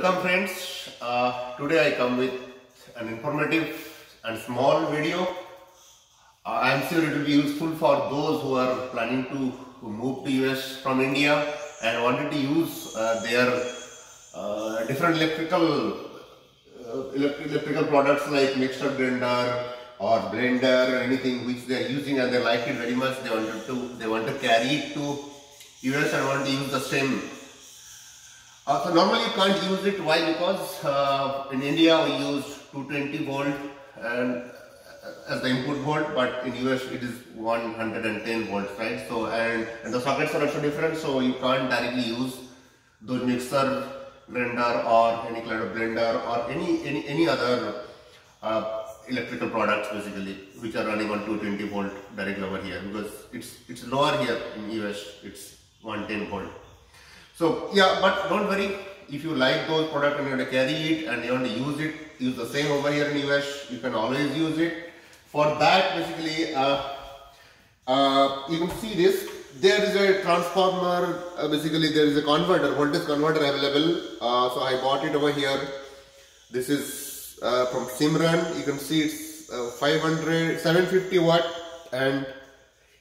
Welcome friends, uh, today I come with an informative and small video. Uh, I am sure it will be useful for those who are planning to, move to US from India and wanted to use uh, their uh, different electrical uh, electrical products like mixer blender or blender or anything which they are using and they like it very much. They wanted to they want to carry it to US and want to use the same uh, so normally you can't use it. Why? Because uh, in India we use 220 volt and uh, as the input volt, but in US it is 110 volts, right? So and, and the sockets are also different, so you can't directly use those mixer blender or any kind of blender or any any any other uh, electrical products basically which are running on 220 volt directly over here because it's it's lower here in US it's 110 volt. So yeah, but don't worry. If you like those products and you want to carry it and you want to use it, use the same over here in US, you can always use it. For that, basically, uh, uh, you can see this. There is a transformer. Uh, basically, there is a converter, voltage converter available. Uh, so I bought it over here. This is uh, from Simran. You can see it's uh, 500, 750 watt, and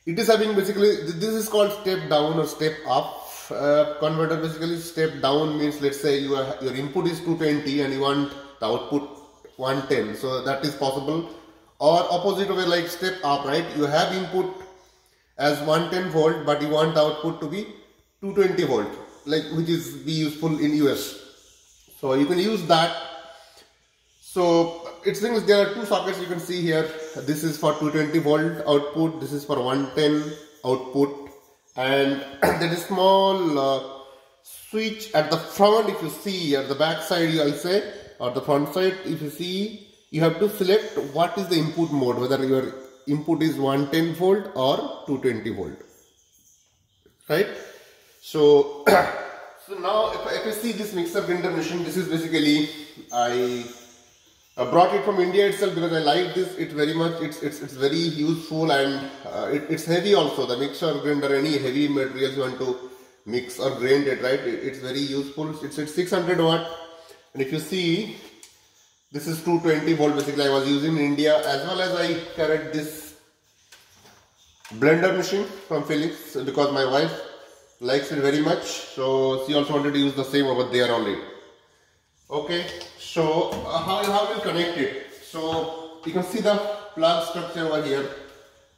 it is having basically this is called step down or step up uh, converter basically step down means let's say your your input is 220 and you want the output 110 so that is possible. Or opposite way like step up right? You have input as 110 volt but you want the output to be 220 volt like which is be useful in US so you can use that. So it seems there are two sockets you can see here. This is for 220 volt output this is for 110 output and there is small uh, switch at the front if you see at the back side I'll say or the front side if you see you have to select what is the input mode whether your input is 110 volt or 220 volt. Right? So so now if, if you see this mixer grinder machine this is basically I I brought it from India itself because I like this. it very much, it's it's, it's very useful and uh, it, it's heavy also. The mixer grinder, any heavy materials you want to mix or grind it, right? It, it's very useful. It's, at 600 watt. And if you see, this is 220 volt basically I was using in India as well as I carried this blender machine from Philips because my wife likes it very much. So she also wanted to use the same over there only okay so uh, how, how will connect it? So you can see the plug structure over here.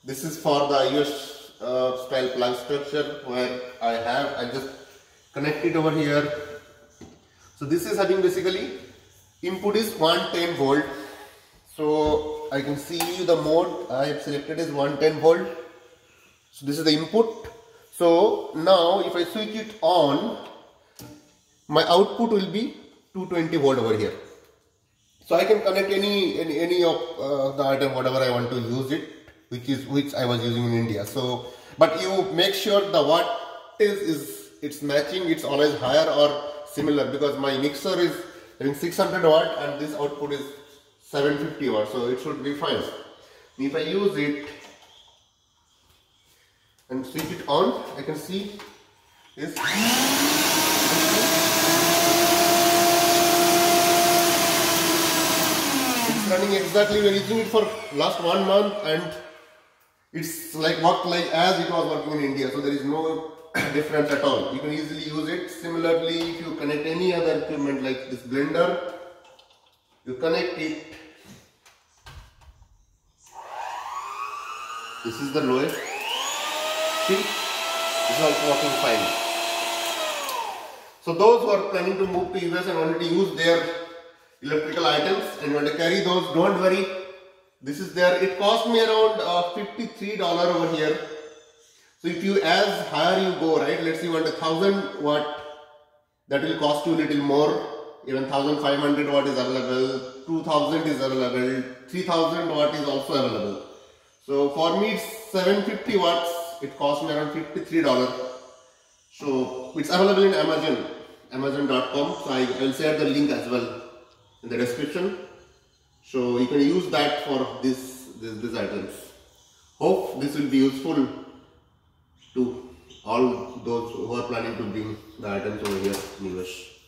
This is for the US uh, style plug structure where I have I just connect it over here. So this is having basically input is 110 volt. So I can see the mode I have selected is 110 volt. So this is the input. So now if I switch it on my output will be 220 volt over here. So I can connect any any, any of uh, the item whatever I want to use it which is which I was using in India. So but you make sure the watt is, is it's matching it's always higher or similar because my mixer is having 600 watt and this output is 750 watt so it should be fine. If I use it and switch it on I can see this running exactly we're using it for last one month and it's like worked like as it was working in India. So there is no difference at all. You can easily use it. Similarly if you connect any other equipment like this blender you connect it. This is the lowest. See? This is also working fine. So those who are planning to move to US and to use their electrical items and you want to carry those don't worry. This is there it cost me around uh, 53 dollar over here. So if you as higher you go right let's say you want a thousand watt that will cost you a little more. Even 1500 watt is available 2000 is available 3000 watt is also available. So for me it's 750 watts it cost me around 53 dollar. So it's available in amazon amazon.com so i will share the link as well in the description. So you can use that for this, this, these items. Hope this will be useful to all those who are planning to bring the items over here in US.